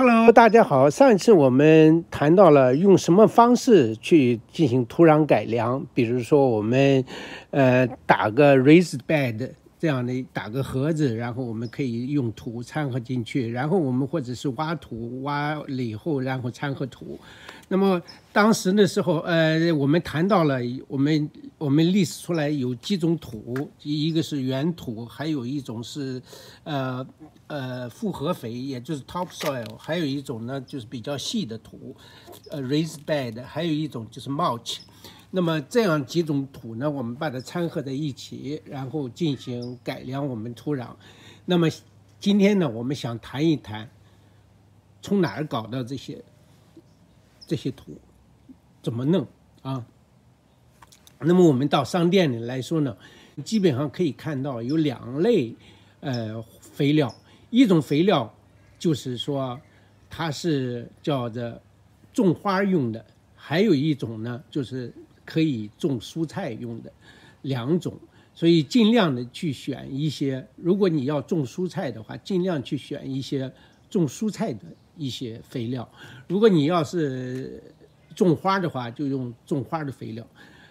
Hello，大家好。上一次我们谈到了用什么方式去进行土壤改良，比如说我们，呃，打个 raised bed 这样的打个盒子，然后我们可以用土掺和进去，然后我们或者是挖土挖了以后，然后掺和土。那么当时的时候，呃，我们谈到了我们我们历史出来有几种土，一个是原土，还有一种是，呃呃复合肥，也就是 topsoil，还有一种呢就是比较细的土，呃 raised bed，还有一种就是 mulch。那么这样几种土呢，我们把它掺合在一起，然后进行改良我们土壤。那么今天呢，我们想谈一谈从哪儿搞到这些。这些土怎么弄啊？那么我们到商店里来说呢，基本上可以看到有两类呃肥料，一种肥料就是说它是叫做种花用的，还有一种呢就是可以种蔬菜用的两种，所以尽量的去选一些，如果你要种蔬菜的话，尽量去选一些种蔬菜的。一些肥料，如果你要是种花的话，就用种花的肥料，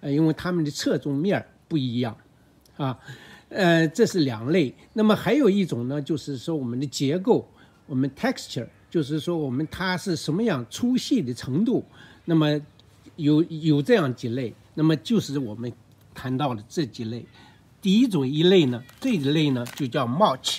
呃，因为它们的侧重面不一样，啊，呃，这是两类。那么还有一种呢，就是说我们的结构，我们 texture，就是说我们它是什么样粗细的程度。那么有有这样几类，那么就是我们谈到的这几类。第一种一类呢，这一类呢就叫 mulch。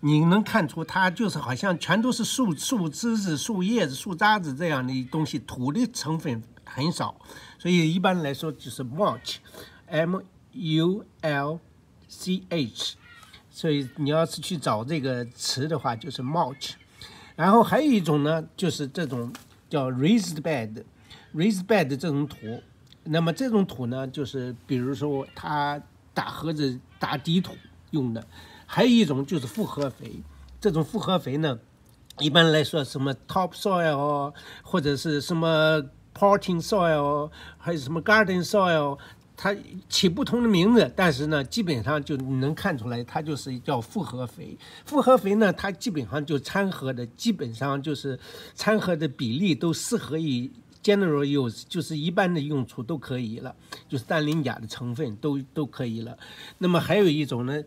你能看出它就是好像全都是树树枝子、树叶子、树渣子这样的东西，土的成分很少，所以一般来说就是 mulch，M U L C H，所以你要是去找这个词的话，就是 mulch。然后还有一种呢，就是这种叫 raised bed，raised bed 这种土，那么这种土呢，就是比如说它打盒子打底土用的。还有一种就是复合肥，这种复合肥呢，一般来说什么 topsoil 或者是什么 potting soil，还有什么 garden soil，它起不同的名字，但是呢，基本上就能看出来，它就是叫复合肥。复合肥呢，它基本上就掺合的，基本上就是掺合的比例都适合于 general use，就是一般的用处都可以了，就是氮磷钾的成分都都可以了。那么还有一种呢。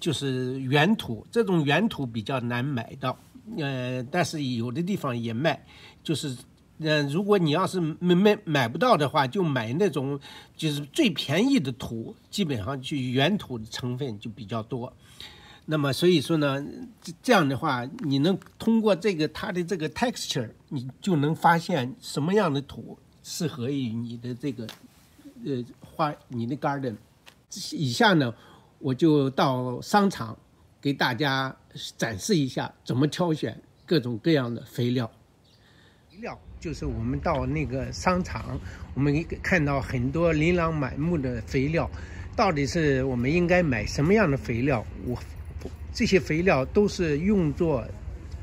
就是原土，这种原土比较难买到，呃，但是有的地方也卖。就是，呃，如果你要是没买买不到的话，就买那种就是最便宜的土，基本上就原土的成分就比较多。那么所以说呢，这这样的话，你能通过这个它的这个 texture，你就能发现什么样的土适合于你的这个呃花你的 garden。以下呢。我就到商场给大家展示一下怎么挑选各种各样的肥料。肥料就是我们到那个商场，我们看到很多琳琅满目的肥料，到底是我们应该买什么样的肥料？我这些肥料都是用作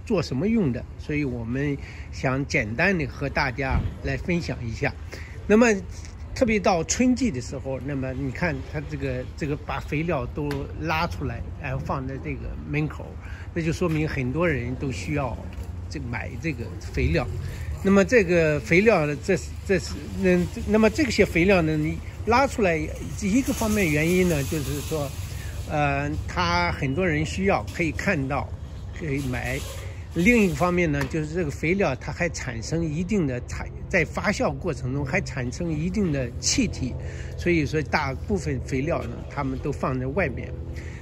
做什么用的？所以我们想简单的和大家来分享一下。那么。特别到春季的时候，那么你看它这个这个把肥料都拉出来，然后放在这个门口，那就说明很多人都需要这买这个肥料。那么这个肥料呢，这这是那那么这些肥料呢，你拉出来一个方面原因呢，就是说，呃，它很多人需要可以看到，可以买。另一个方面呢，就是这个肥料它还产生一定的产，在发酵过程中还产生一定的气体，所以说大部分肥料呢，它们都放在外面。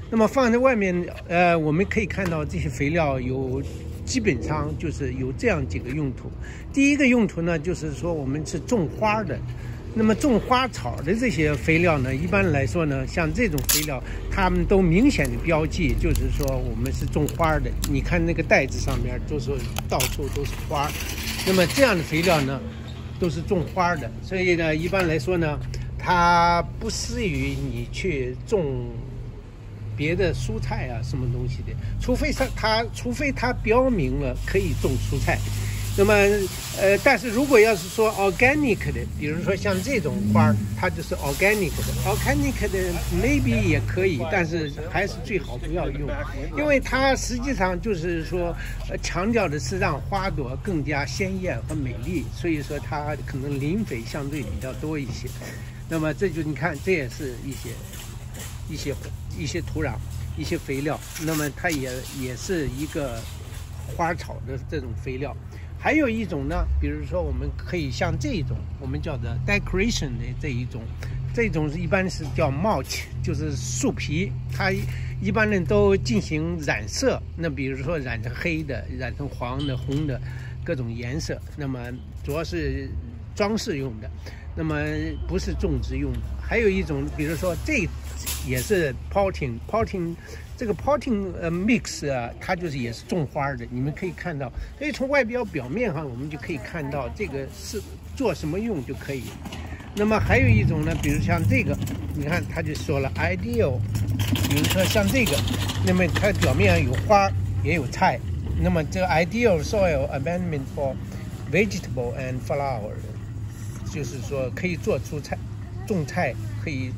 那么放在外面，呃，我们可以看到这些肥料有基本上就是有这样几个用途。第一个用途呢，就是说我们是种花的。那么种花草的这些肥料呢，一般来说呢，像这种肥料，它们都明显的标记，就是说我们是种花的。你看那个袋子上面都是到处都是花，那么这样的肥料呢，都是种花的。所以呢，一般来说呢，它不适于你去种别的。蔬菜啊，什么东西的，除非它它除非它标明了可以种蔬菜。那么，呃，但是如果要是说 organic 的，比如说像这种花儿，它就是 organic 的，organic 的 maybe 也可以，但是还是最好不要用，因为它实际上就是说，呃，强调的是让花朵更加鲜艳和美丽，所以说它可能磷肥相对比较多一些。那么这就你看，这也是一些一些一些土壤、一些肥料，那么它也也是一个花草的这种肥料。还有一种呢，比如说我们可以像这一种，我们叫做 decoration 的这一种，这种是一般是叫 mulch，就是树皮，它一般人都进行染色。那比如说染成黑的、染成黄的、红的各种颜色，那么主要是装饰用的，那么不是种植用的。还有一种，比如说这也是 potting，potting。这个 potting 呃 mix 啊，它就是也是种花的。你们可以看到，所以从外表表面上，我们就可以看到这个是做什么用就可以。那么还有一种呢，比如像这个，你看他就说了 ideal，比如说像这个，那么它表面上有花也有菜。那么这个 ideal soil amendment for vegetable and flower，就是说可以做出菜，种菜可以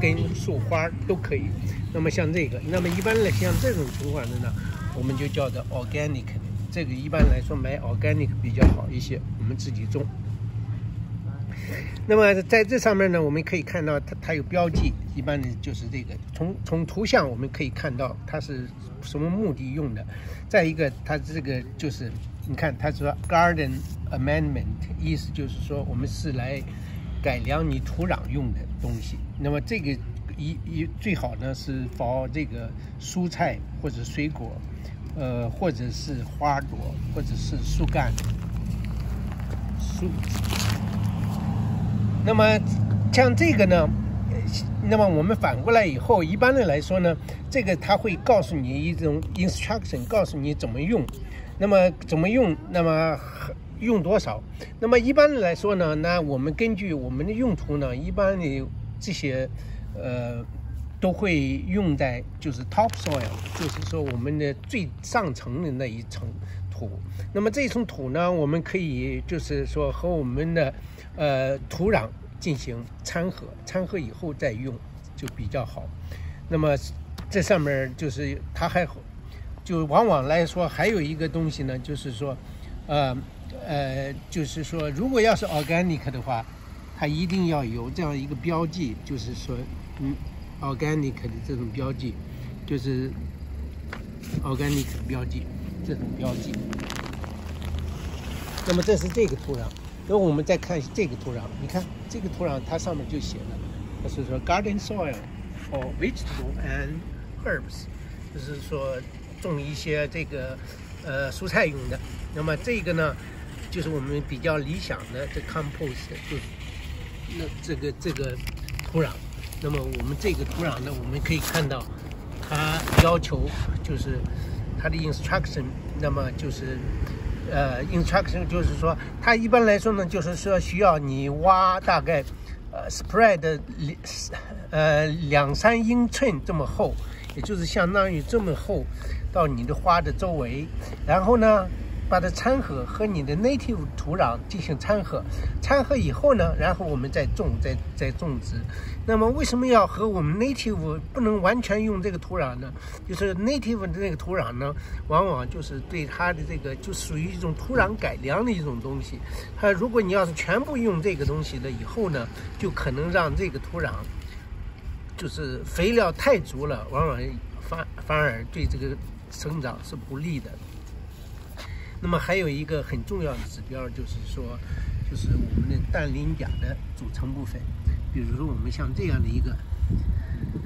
跟树花都可以。那么像这个，那么一般来像这种情况的呢，我们就叫做 organic。这个一般来说买 organic 比较好一些，我们自己种。那么在这上面呢，我们可以看到它它有标记，一般的就是这个。从从图像我们可以看到它是什么目的用的。再一个，它这个就是你看，它说 garden amendment，意思就是说我们是来改良你土壤用的东西。那么这个。一一最好呢是保这个蔬菜或者水果，呃，或者是花朵，或者是树干，树。那么像这个呢，那么我们反过来以后，一般的来说呢，这个它会告诉你一种 instruction，告诉你怎么用。那么怎么用？那么用多少？那么一般的来说呢，那我们根据我们的用途呢，一般的这些。呃，都会用在就是 topsoil，就是说我们的最上层的那一层土。那么这一层土呢，我们可以就是说和我们的呃土壤进行掺和，掺和以后再用就比较好。那么这上面就是它还好就往往来说还有一个东西呢，就是说呃呃，就是说如果要是 organic 的话，它一定要有这样一个标记，就是说。嗯，organic 的这种标记，就是 organic 标记，这种标记。那么这是这个土壤，那我们再看这个土壤，你看这个土壤它上面就写了，它是说 garden soil for vegetable and herbs，就是说种一些这个呃蔬菜用的。那么这个呢，就是我们比较理想的这 compost，就是那这个这个土壤。那么我们这个土壤呢，我们可以看到，它要求就是它的 instruction，那么就是呃 instruction 就是说，它一般来说呢，就是说需要你挖大概呃 spread 两呃两三英寸这么厚，也就是相当于这么厚到你的花的周围，然后呢。把它掺和和你的 native 土壤进行掺和，掺和以后呢，然后我们再种，再再种植。那么为什么要和我们 native 不能完全用这个土壤呢？就是 native 的那个土壤呢，往往就是对它的这个就属于一种土壤改良的一种东西。它如果你要是全部用这个东西了以后呢，就可能让这个土壤就是肥料太足了，往往反反而对这个生长是不利的。那么还有一个很重要的指标，就是说，就是我们的氮磷钾的组成部分。比如说，我们像这样的一个，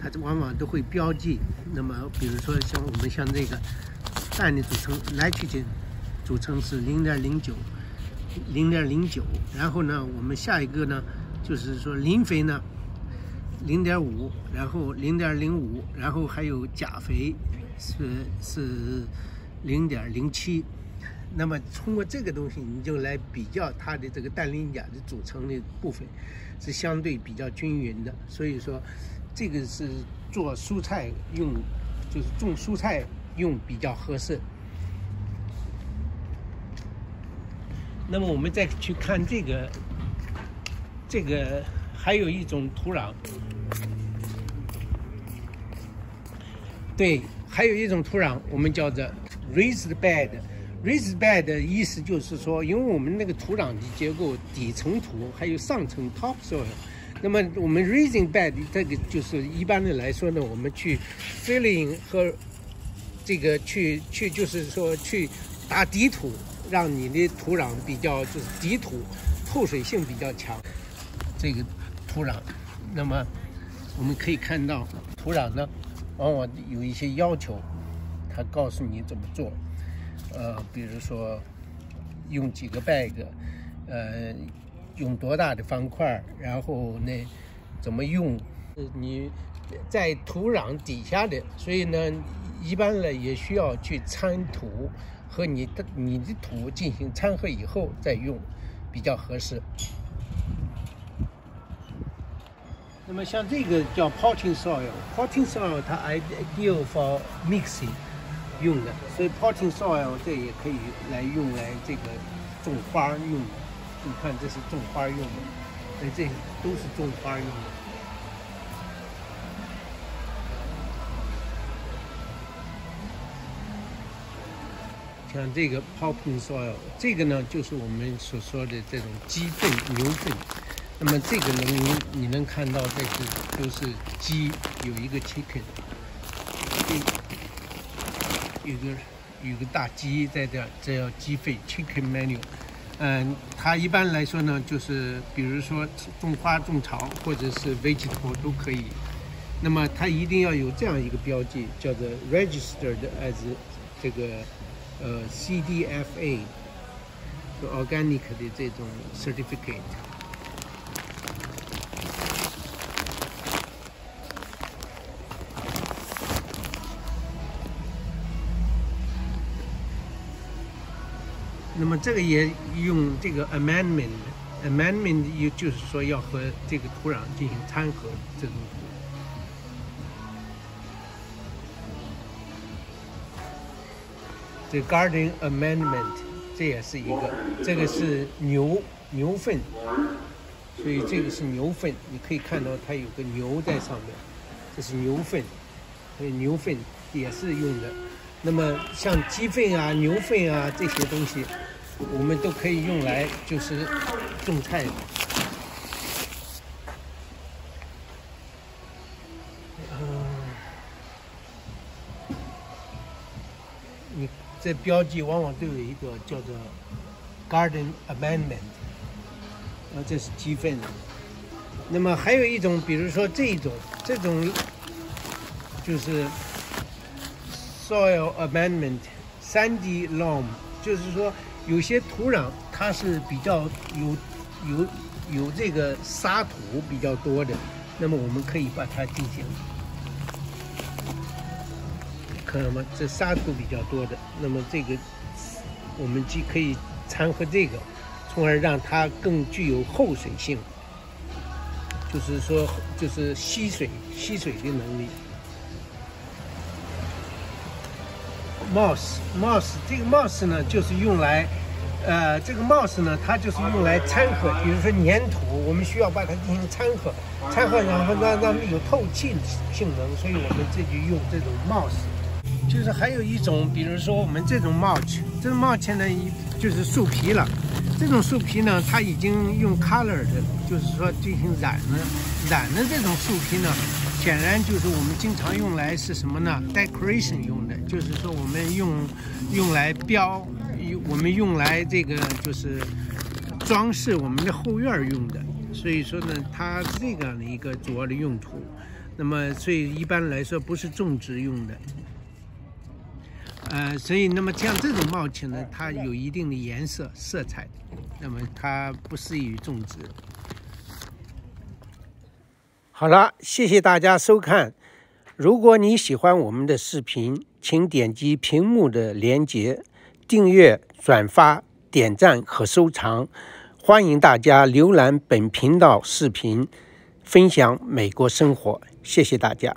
它往往都会标记。那么，比如说像我们像这个氮的组成氮曲菌组成是零点零九，零点零九。然后呢，我们下一个呢，就是说磷肥呢，零点五，然后零点零五，然后还有钾肥是是零点零七。那么通过这个东西，你就来比较它的这个氮磷钾的组成的部分，是相对比较均匀的。所以说，这个是做蔬菜用，就是种蔬菜用比较合适。那么我们再去看这个，这个还有一种土壤，对，还有一种土壤，我们叫做 raised bed。Raised bed 的意思就是说，因为我们那个土壤的结构，底层土还有上层 topsoil。那么我们 raising bed 这个就是一般的来说呢，我们去 filling 和这个去去就是说去打底土。让你的土壤比较就是底土透水性比较强，这个土壤，那么我们可以看到土壤呢，往往有一些要求，它告诉你怎么做，呃，比如说用几个 bag，呃，用多大的方块，然后呢怎么用，你在土壤底下的，所以呢，一般呢也需要去掺土。和你的你的土进行掺和以后再用，比较合适。那么像这个叫 potting soil，potting soil 它 ideal for mixing 用的，所以 potting soil 这也可以来用来这个种花用的。你看这是种花用的，所以这都是种花用的。像这个 popping soil，这个呢就是我们所说的这种鸡粪、牛粪。那么这个能你你能看到，这是都是鸡，有一个 chicken，有个有个大鸡在这，这叫鸡粪 chicken menu）。嗯，它一般来说呢，就是比如说种花、种草或者是 vegetable 都可以。那么它一定要有这样一个标记，叫做 registered as 这个。呃，CDFA，就 organic 的这种 certificate。那么这个也用这个 amendment，amendment 也就是说要和这个土壤进行掺和这种。这 garden amendment，这也是一个，这个是牛牛粪，所以这个是牛粪，你可以看到它有个牛在上面，这是牛粪，所以牛粪也是用的。那么像鸡粪啊、牛粪啊这些东西，我们都可以用来就是种菜。你这标记往往都有一个叫做 Garden Amendment，啊，这是鸡粪。那么还有一种，比如说这一种，这种就是 Soil Amendment sandy Loam，就是说有些土壤它是比较有有有这个沙土比较多的，那么我们可以把它进行。看到吗？这沙土比较多的，那么这个我们既可以掺和这个，从而让它更具有厚水性，就是说，就是吸水、吸水的能力。Mouse mouse，这个 mouse 呢，就是用来，呃，这个 mouse 呢，它就是用来掺和，比如说粘土，我们需要把它进行掺和，掺和然后让让它有透气性能，所以我们这就用这种 mouse。就是还有一种，比如说我们这种 mouse，这 mouse 呢，就是树皮了。这种树皮呢，它已经用 color 的就是说进行染了。染的这种树皮呢，显然就是我们经常用来是什么呢？decoration 用的，就是说我们用用来标，我们用来这个就是装饰我们的后院用的。所以说呢，它是这样的一个主要的用途。那么，所以一般来说不是种植用的。呃，所以那么像这种冒青呢，它有一定的颜色色彩，那么它不适宜于种植。好了，谢谢大家收看。如果你喜欢我们的视频，请点击屏幕的链接，订阅、转发、点赞和收藏。欢迎大家浏览本频道视频，分享美国生活。谢谢大家。